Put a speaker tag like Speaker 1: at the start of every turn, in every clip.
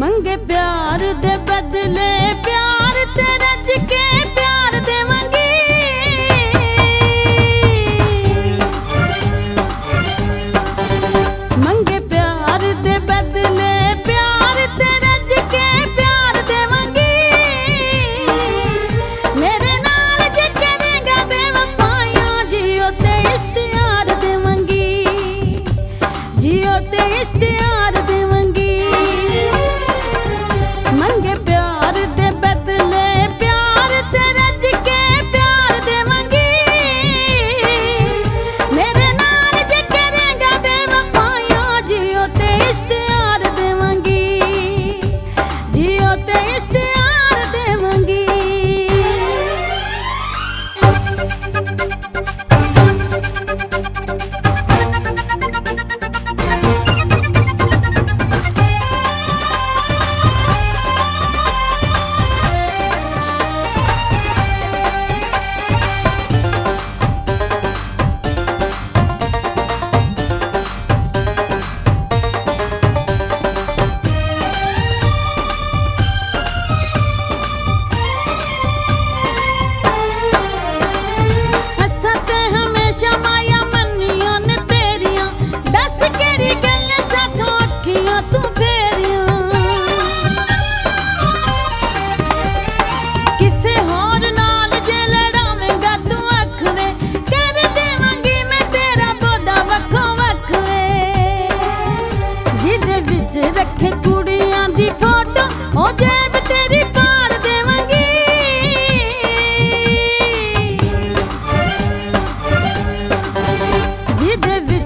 Speaker 1: मंगे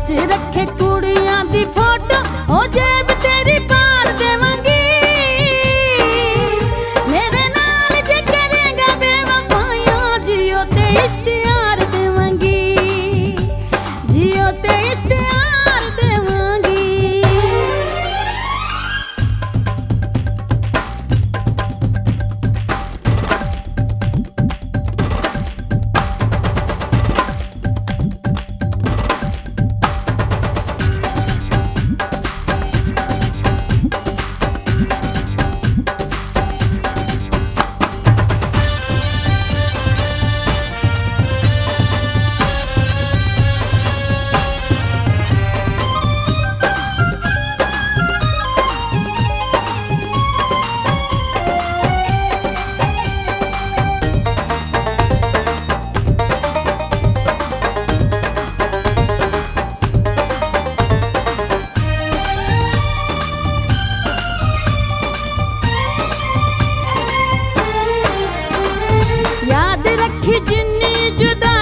Speaker 1: ਵਿੱਚ ਰੱਖੇ ਕੁੜੀਆਂ ਦੀ ਫੋਟੋ। ਹੋ ਜੇ खिजनी जुदा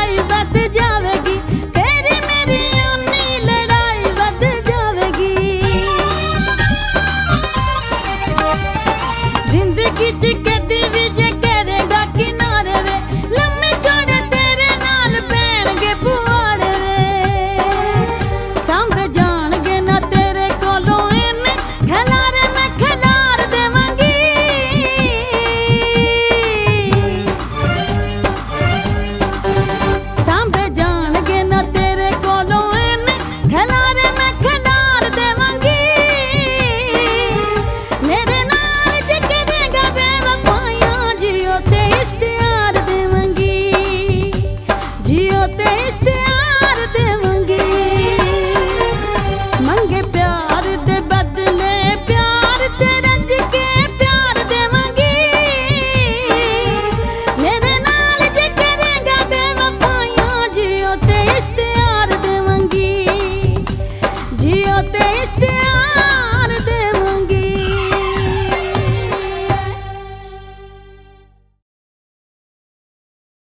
Speaker 1: but they still